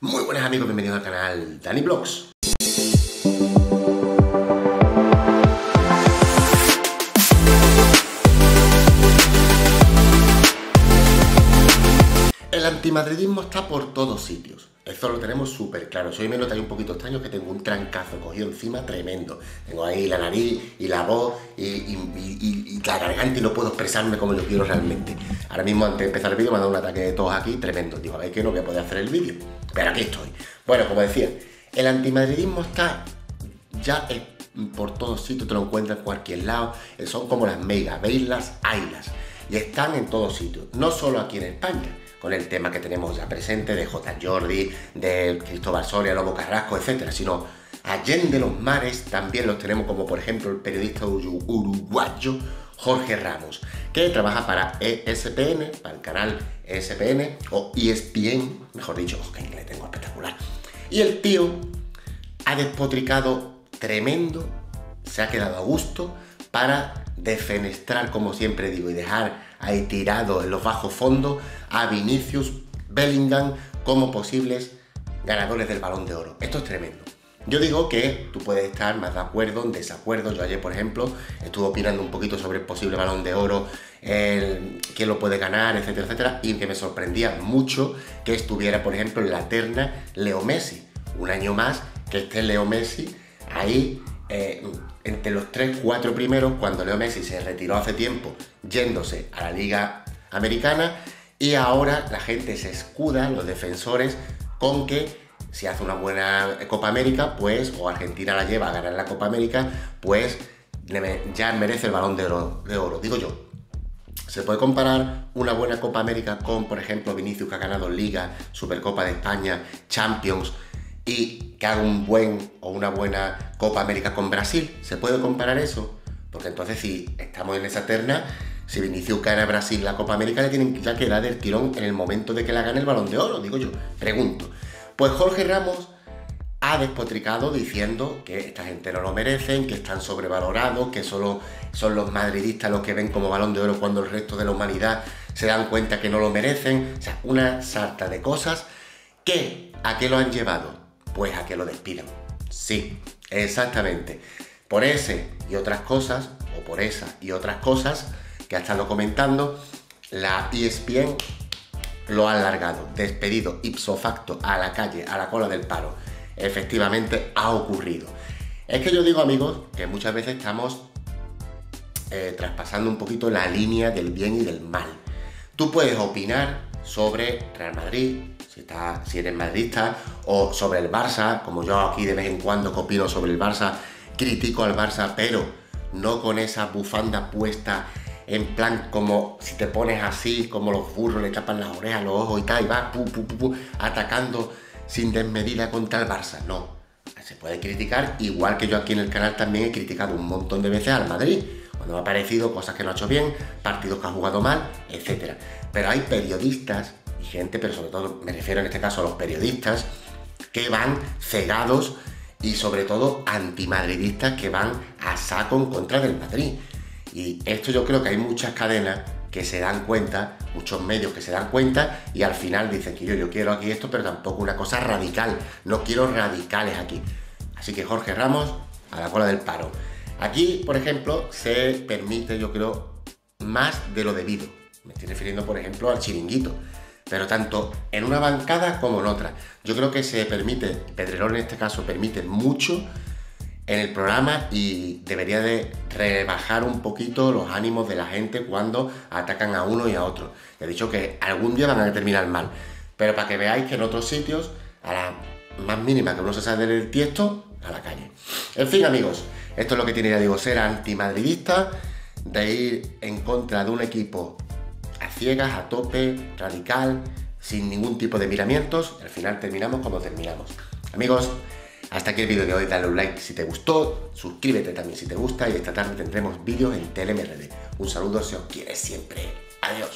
Muy buenas amigos, bienvenidos al canal Dani Vlogs. El antimadridismo está por todos sitios. Esto lo tenemos súper claro. Soy me notáis un poquito extraño que tengo un trancazo cogido encima tremendo. Tengo ahí la nariz y la voz y, la garganta y no puedo expresarme como yo quiero realmente. Ahora mismo antes de empezar el vídeo me ha dado un ataque de tos aquí tremendo. Digo, a ver que no voy a poder hacer el vídeo. Pero aquí estoy. Bueno, como decía, el antimadridismo está ya por todos sitios, te lo encuentras en cualquier lado. Son como las megas, veis las ailas. Y están en todos sitios, no solo aquí en España con el tema que tenemos ya presente de J. Jordi, de Cristóbal Soria, Lobo Carrasco, etcétera, sino allende los mares también los tenemos como por ejemplo el periodista uruguayo Jorge Ramos, que trabaja para ESPN, para el canal ESPN o ESPN, mejor dicho, que inglés tengo espectacular. Y el tío ha despotricado tremendo, se ha quedado a gusto para defenestrar, como siempre digo, y dejar ahí tirado en los bajos fondos a Vinicius, Bellingham como posibles ganadores del balón de oro. Esto es tremendo. Yo digo que tú puedes estar más de acuerdo, en desacuerdo. Yo ayer, por ejemplo, estuve opinando un poquito sobre el posible balón de oro, quién lo puede ganar, etcétera, etcétera, y que me sorprendía mucho que estuviera, por ejemplo, en la terna Leo Messi. Un año más que esté Leo Messi ahí eh, entre los 3, 4 primeros, cuando Leo Messi se retiró hace tiempo yéndose a la Liga Americana y ahora la gente se escuda, los defensores, con que si hace una buena Copa América, pues, o Argentina la lleva a ganar la Copa América, pues ya merece el balón de oro, de oro. Digo yo, ¿Se puede comparar una buena Copa América con, por ejemplo, Vinicius que ha ganado Liga, Supercopa de España, Champions y que haga un buen o una buena Copa América con Brasil? ¿Se puede comparar eso? Porque entonces si estamos en esa terna, si Vinicius gana a Brasil la Copa América, le tienen ya que dar el tirón en el momento de que la gane el balón de oro, digo yo. Pregunto. Pues Jorge Ramos ha despotricado diciendo que esta gente no lo merecen, que están sobrevalorados, que solo son los madridistas los que ven como balón de oro cuando el resto de la humanidad se dan cuenta que no lo merecen. O sea, una sarta de cosas que ¿a qué lo han llevado? Pues a que lo despidan. Sí, exactamente. Por ese y otras cosas, o por esa y otras cosas, que ha estado comentando, la ESPN lo ha alargado, despedido ipso facto a la calle, a la cola del paro. Efectivamente ha ocurrido. Es que yo digo, amigos, que muchas veces estamos eh, traspasando un poquito la línea del bien y del mal. Tú puedes opinar sobre Real Madrid, si, eres madridista, o sobre el Barça, como yo aquí de vez en cuando opino sobre el Barça, critico al Barça, pero no con esa bufanda puesta en plan como si te pones así, como los burros le tapan las orejas, los ojos y tal, y vas atacando sin desmedida contra el Barça. No, se puede criticar, igual que yo aquí en el canal también he criticado un montón de veces al Madrid, cuando me ha parecido cosas que no ha hecho bien, partidos que ha jugado mal, etc. Pero hay periodistas y gente, pero sobre todo me refiero en este caso a los periodistas, que van cegados y sobre todo antimadridistas que van a saco en contra del Madrid. Y esto yo creo que hay muchas cadenas que se dan cuenta, muchos medios que se dan cuenta y al final dicen que yo, yo quiero aquí esto, pero tampoco una cosa radical. No quiero radicales aquí. Así que Jorge Ramos a la cola del paro. Aquí, por ejemplo, se permite, yo creo, más de lo debido. Me estoy refiriendo, por ejemplo, al chiringuito. Pero tanto en una bancada como en otra. Yo creo que se permite, Pedrerón en este caso permite mucho en el programa y debería de rebajar un poquito los ánimos de la gente cuando atacan a uno y a otro. He dicho que algún día van a terminar mal, pero para que veáis que en otros sitios, a la más mínima que uno se sale del tiesto, a la calle. En fin, amigos, esto es lo que tiene, ya digo, ser antimadridista, de ir en contra de un equipo ciegas, a tope, radical, sin ningún tipo de miramientos, al final terminamos como terminamos. Amigos, hasta aquí el vídeo de hoy, dale un like si te gustó, suscríbete también si te gusta y esta tarde tendremos vídeos en TLMRD. Un saludo si os quiere siempre. Adiós.